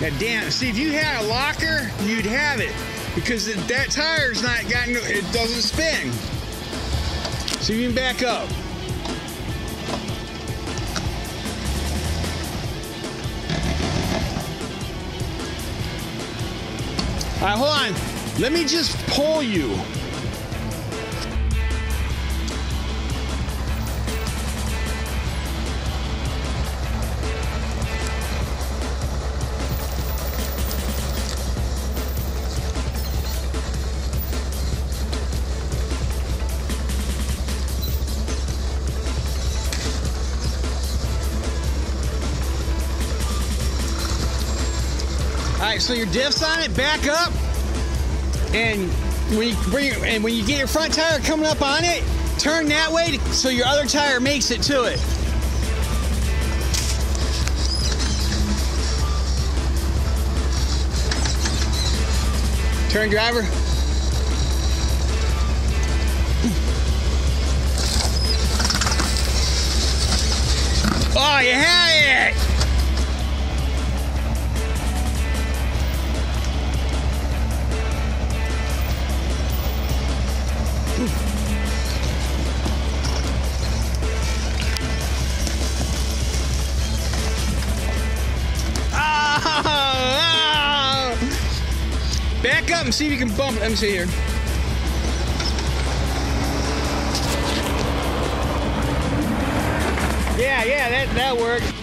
Now, damn, see, if you had a locker, you'd have it. Because that tire's not got no, it doesn't spin. So you can back up. All right, hold on. Let me just pull you. All right, so your diff's on it, back up, and when you bring and when you get your front tire coming up on it, turn that way to, so your other tire makes it to it. Turn driver. Oh, you had Ah, ah. Back up and see if you can bump it. Let me see here. Yeah, yeah, that, that worked.